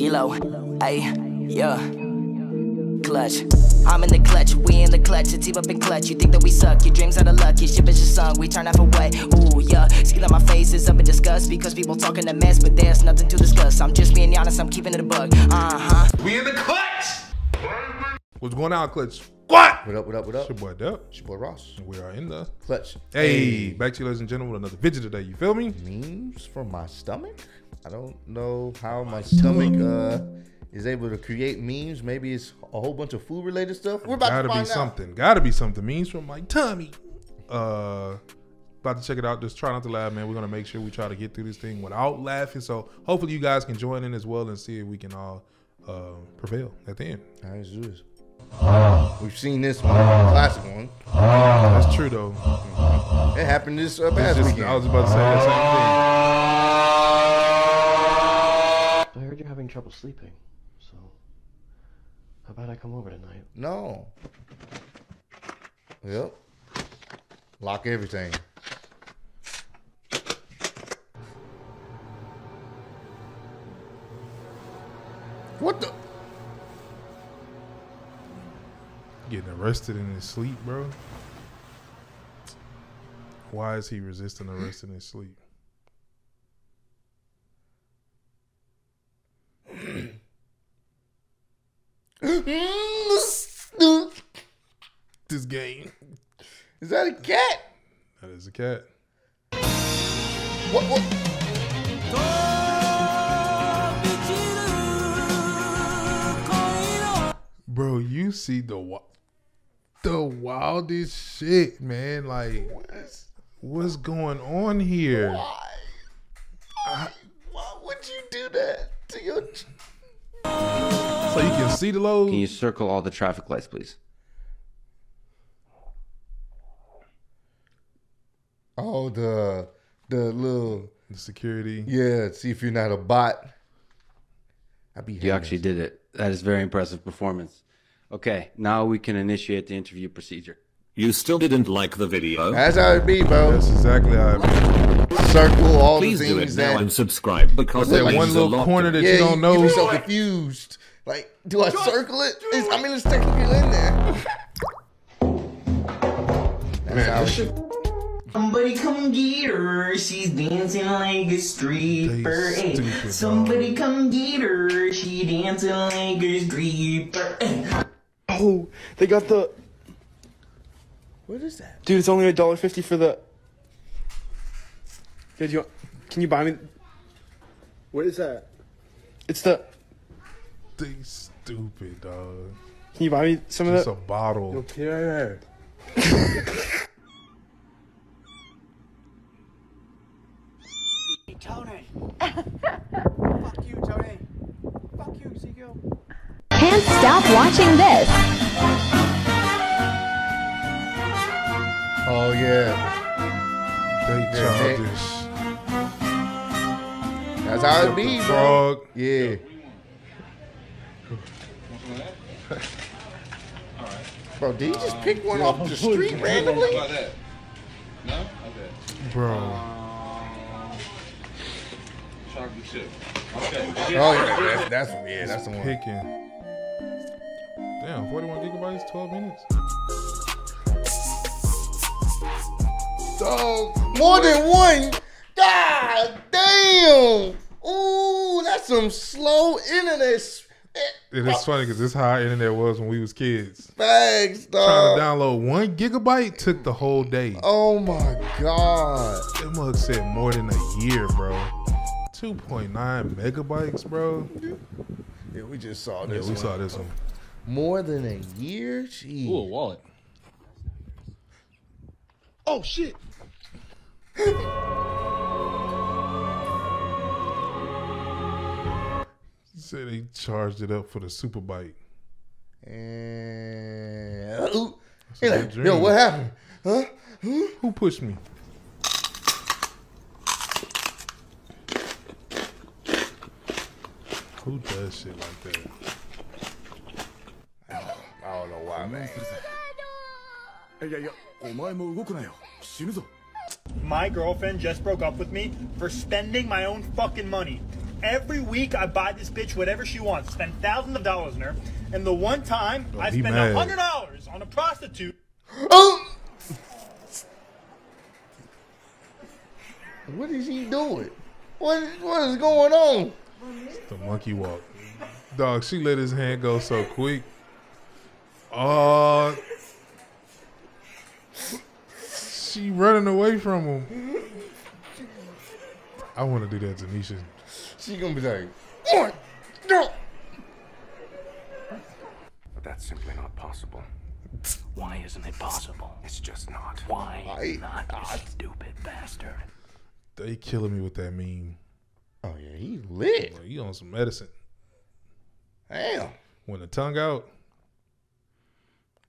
D-Lo, ayy, yeah. Clutch. I'm in the clutch, we in the clutch, it's up in clutch. You think that we suck, your dreams are the luck, your ship is just sung, we turn half away. Ooh, yeah. See that my face is up in disgust because people talking a mess, but there's nothing to discuss. I'm just being honest, I'm keeping it a bug. Uh huh. We in the clutch. What's going on, Clutch? What? What up, what up, what up? It's your boy Dub. It's your boy Ross. And we are in the Clutch. Hey, back to you, ladies and gentlemen, with another video today. You feel me? Memes from my stomach? I don't know how my stomach uh, is able to create memes. Maybe it's a whole bunch of food related stuff. We're about Gotta to be find out. something. Gotta be something. Memes from my tummy. Uh, about to check it out. Just try not to laugh, man. We're gonna make sure we try to get through this thing without laughing. So hopefully you guys can join in as well and see if we can all uh, prevail at the end. All right, let's do this. Ah. We've seen this one, ah. classic one. Ah. That's true though. It happened this uh, past just- weekend. I was about to say the same thing. I heard you're having trouble sleeping, so how about I come over tonight? No. Yep. Lock everything. What the? Arrested in his sleep, bro. Why is he resisting arrest in his sleep? This game. Is that a cat? That is a cat. What? what? Bro, you see the wi- the wildest shit, man. Like, what's going on here? Why? Why would you do that to your? So you can see the load. Can you circle all the traffic lights, please? Oh, the the little the security. yeah. See if you're not a bot. I'd be You actually did it. That is very impressive performance. Okay, now we can initiate the interview procedure. You still didn't like the video? That's how it be, bro. That's exactly how. It, Circle all Please the do it things now that. and subscribe because that one little corner that me. you don't you, know. you be so confused. Like, do I circle it? It's, I mean, it's technically in there. That's how it- Somebody come get her, she's dancing like a stripper. They Hey, stupid, Somebody come get her, she dancing like a stripper. Hey. Oh, they got the What is that? dude. It's only a dollar fifty for the. Dude, you? Can you buy me? What is that? It's the. they stupid, dog. Can you buy me some of that? It's a bottle. Okay. Tony. Fuck you, Tony. Fuck you, Yeah. Can't stop watching this. Yeah, They Yeah, childish. that's how it be, bro. Frog. Yeah. Bro, did you just pick one off the street randomly? No. Okay. Bro. Oh yeah, that's, that's yeah, that's the one. Picking. Damn, 41 gigabytes, 12 minutes. Dog, more than one. God damn. Ooh, that's some slow internet s- eh, It is funny because this is how our internet was when we was kids. bags, Trying to download one gigabyte took the whole day. Oh my god. That mug said more than a year, bro. 2.9 megabytes, bro. Yeah, we just saw this. Yeah, this. we one. saw this one. More than a year? Jeez. Ooh, wallet. Oh shit. Said they charged it up for the super bite. And uh, ooh. He like, dream. yo, what happened? Huh? Who pushed me? Who does shit like that? I don't know why, man. My girlfriend just broke up with me for spending my own fucking money. Every week I buy this bitch whatever she wants, spend thousands of dollars on her, and the one time Oh, I spend a hundred dollars on a prostitute. Oh! What is he doing? What what is going on? The monkey walk. Dog, she let his hand go so quick. Oh. She running away from him. I want to do that to Nisha. She gonna be like, what? No. But that's simply not possible. Why isn't it possible? It's just not. Why I- not, you stupid bastard? They killing me with that meme. Oh yeah, he lit. Boy, you on some medicine. Damn. When the tongue out,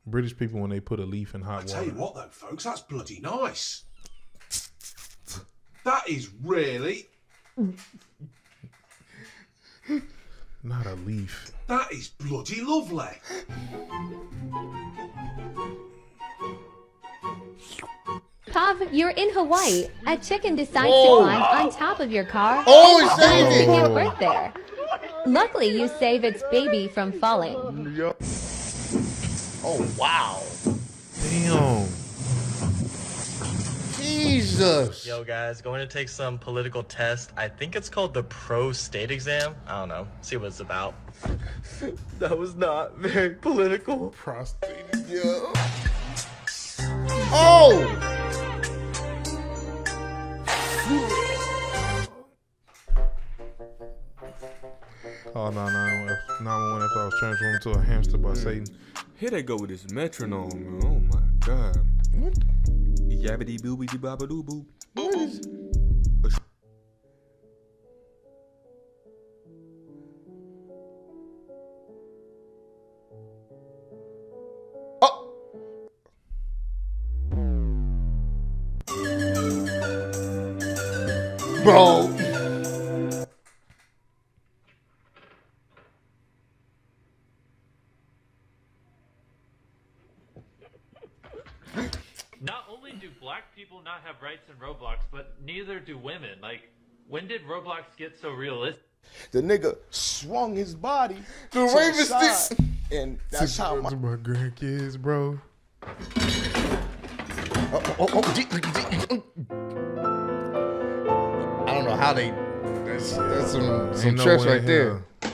British people when they put a leaf in hot I tell water. you what, though, folks, that's bloody nice. That is really, Not a leaf. that is bloody lovely. Pav, you're in Hawaii. A chicken decides Whoa. to oh. climb on top of your car. Oh, and it saved decides to it. give birth there. Luckily, you save its baby from falling. Oh wow. Damn. Jesus. Yo, guys, going to take some political test. I think it's called the Pro State Exam. I don't know. See what it's about. that was not very political. Prostate. Yo. Oh. Oh no, no, no, one after I was transformed into a hamster by Satan. Here they go with this metronome. Oh my god. What? Yabbity boobity babadoo boo. What is? Oh. Bro. Not only do black people not have rights in Roblox, but neither do women. Like, when did Roblox get so realistic? The nigga swung his body The to raven stick. and that's how my to my grandkids, bro. Oh, oh, oh, oh gee, gee. I don't know how they. That's, that's some some Ain't no trust right there. hell.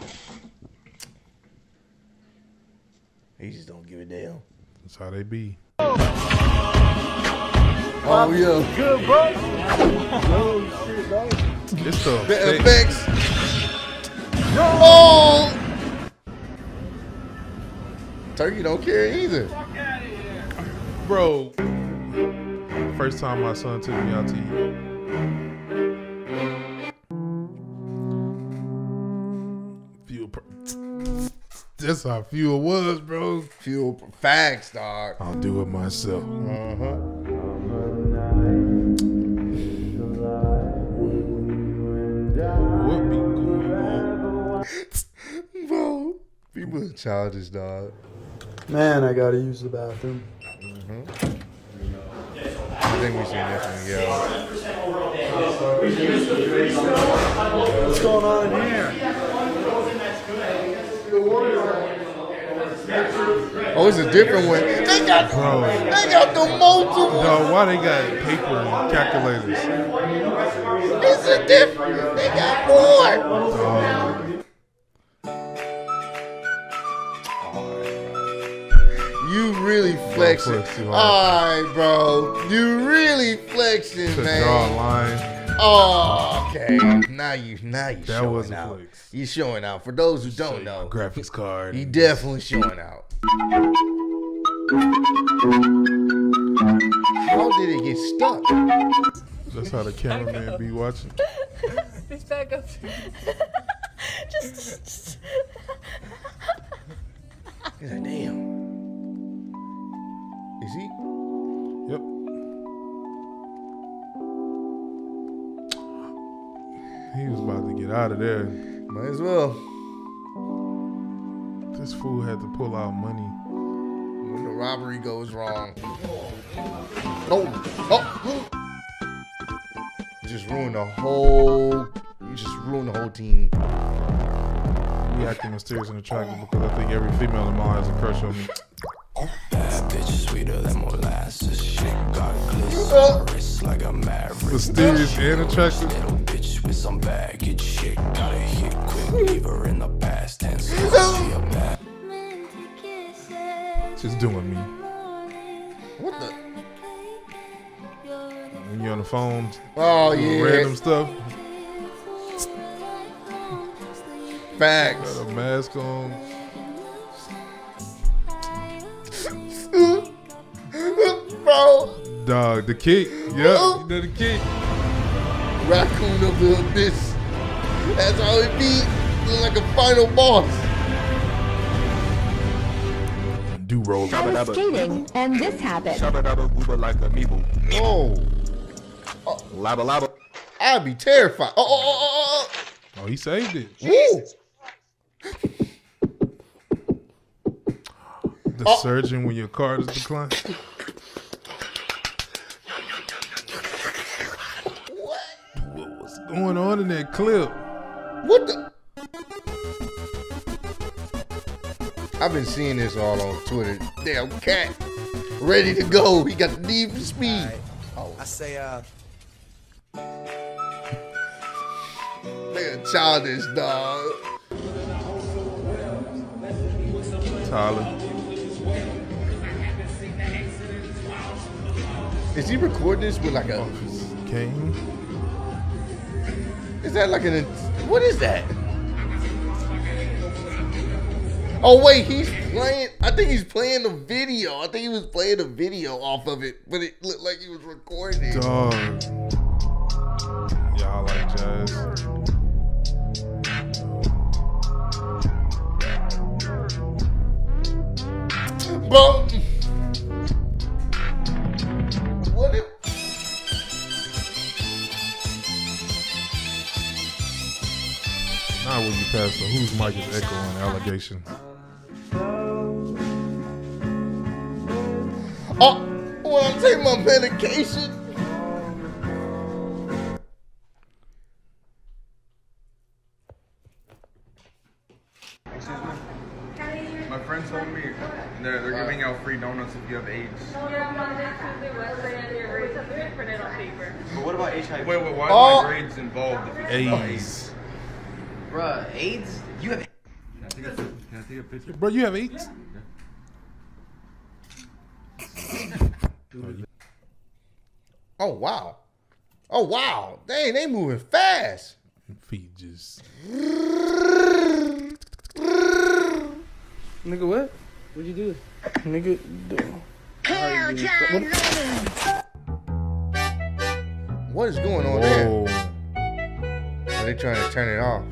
He just don't give a damn. That's how they be. Oh. Oh yeah. good, bro. no shit, dog. It's the, The effect. effects. Oh. Turkey don't care either. bro. First time my son took me out to eat. Fuel. pr- That's how fuel was, bro. Fuel facts, dog. I'll do it myself. What people are childish, dog. Man, I gotta use the bathroom. Mm-hmm. I think we should definitely go. What's going on in here? Oh, it's a different one. They got, Bro. they got the multiple. Dog, why they got paper and calculators? It's a different. They got more. Dog. Flexing. flex. Alright, bro. You really flexing, To man. draw a line. Oh, okay. Now you, now you That showing was a out. flex. You showing out. For those who don't know, Graphics card. he definitely showing out. How did it get stuck? That's how the cameraman be watching. Just back up. just, just. God damn. Is he? Yep. He was about to get out of there. Might as well. This fool had to pull out money. When the robbery goes wrong. Oh, oh. Just ruined the whole. You just ruin the whole team. We acting mysterious and attractive because I think every female in mine has a crush on me. Bad bitch sweeter than molasses. Shit got gliss on like a maverick. Mysterious and attractive. Little bitch with some baggage. Shit gotta hit quick. Hmm. Leave her in the past tense. she a bad. Just doing me. What the? When you're on the phone. Oh, yeah. Random stuff. Facts. Got a mask on. Dog, the kick. Yep, you know the kick. Raccoon of the Abyss. That's how it be. Like a final boss. Do roll. I was skating, and this happened. like a meeble. Oh. oh. Laba laba. I'd be terrified. Oh, oh, oh, oh, Oh, Oh, he saved it. oh. The Oh. surgeon when your card is declined. Going on in that clip? What the? I've been seeing this all on Twitter. Damn cat. Ready to go. He got the need for speed. I say, uh, Man, childish dog. Tyler. Is he recording this with like a? King. Is that like an? What is that? Oh wait, he's playing. I think he's playing the video. I think he was playing the video off of it, but it looked like he was recording. Dog. Y'all like jazz. Bro. Now when you pass the whose mic is echoing allegation. Oh, when I take my medication. Excuse me? My friend told me they're, they're giving out free donuts if you have AIDS. But what about HIV? Wait, wait, why Oh. are my grades involved if it's about AIDS. Bruh, AIDS? You have Can I take a, can I take a picture? Bro, you have AIDS? Oh wow. Oh wow. Dang, they moving fast. Feet just. Nigga, what? What'd you do? Nigga, do. What is going on Whoa. there? Are they trying to turn it off?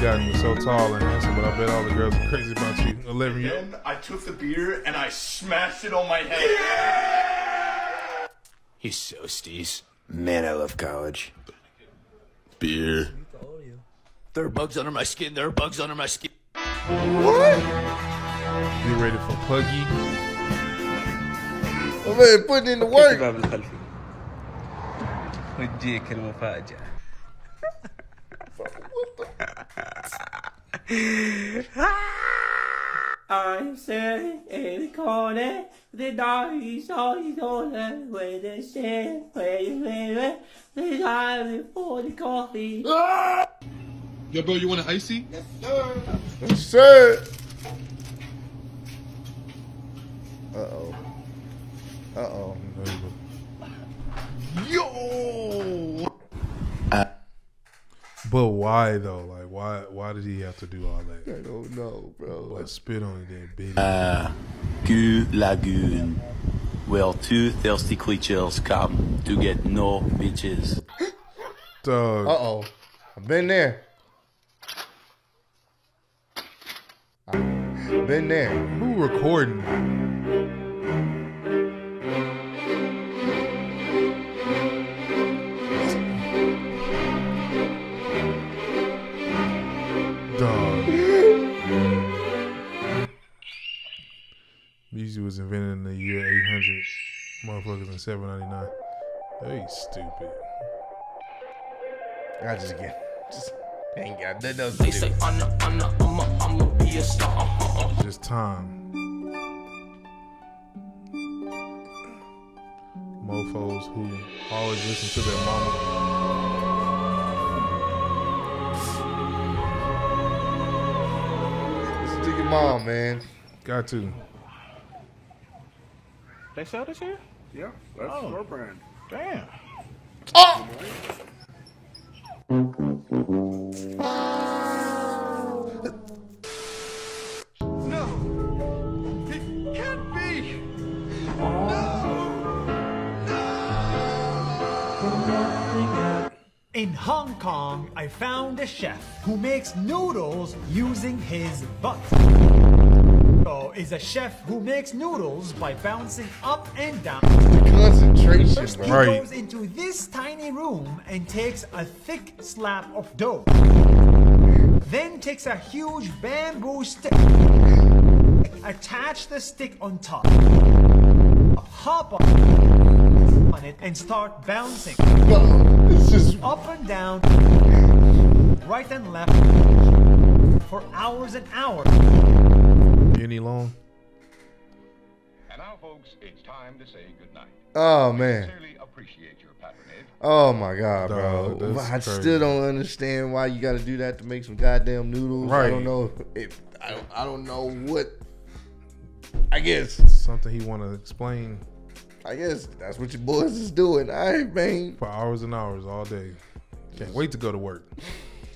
Girl, you got me so tall and handsome, but I bet all the girls are crazy about you. 11 years. Then I took the beer and I smashed it on my head. You sosties. Man, I love college. Beer. There are bugs under my skin. There are bugs under my skin. What? Get ready for Puggy. I'm ready putting in the work. وجهك المفاجأة I'm sitting in the corner, the dog is on his shoulder, with the shit, where you live, the time before the coffee. Yo, bro, you want an icy? Yes, sir. Uh oh. Uh oh. Yo. But why though? Like why? Why did he have to do all that? I don't know, bro. Like spit on you, that bitch. Uh, Goo Lagoon, where two thirsty creatures come to get no bitches. Dog. Uh oh. I've been there. I've been there. Who recording? Invented in the year 800. Motherfuckers in 799. Hey, stupid. I just get, just ain't got nothing else to They say, I'm a, I'm a, I'm a, I'm a be a star. Just time. Mofos who always listen to their mama. Listen to your mom, man. Got to. They sell this here? Yeah, that's Oh. your brand. Damn. Oh! No! It can't be! In Hong Kong, I found a chef who makes noodles using his butt. So is a chef who makes noodles by bouncing up and down. The Concentration, First, he bro. goes into this tiny room and takes a thick slab of dough. Then takes a huge bamboo stick. Attach the stick on top. Hop on, on it and start bouncing. Up and down, right and left for hours and hours. Any long? And now, folks, it's time to say goodnight. Oh man. Appreciate your patronage. Oh my god, bro. Dog, I crazy. still don't understand why you got to do that to make some goddamn noodles. Right. I don't know if I don't, I don't know what. I guess Something he want to explain I guess that's what your boys is doing. All right, man. for hours and hours all day. Can't wait to go to work.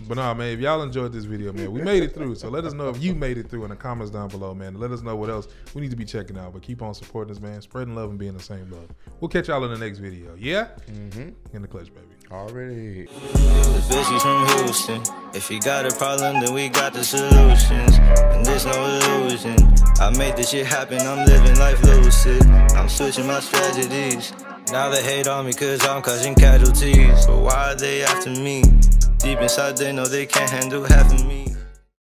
But nah, man, if y'all enjoyed this video, man, we made it through. So let us know if you made it through in the comments down below, man. Let us know what else we need to be checking out. But keep on supporting us, man. Spreading love and being the same love. We'll catch y'all in the next video. Yeah? Mm-hmm. In the clutch, baby. Already. Bitch, she's from Houston. If you got a problem, then we got the solutions. And there's no illusion. I made this shit happen, I'm living life lucid. I'm switching my strategies. Now they hate on me cause I'm causing casualties. But why are they after me? Deep inside, they know they can't handle half of me.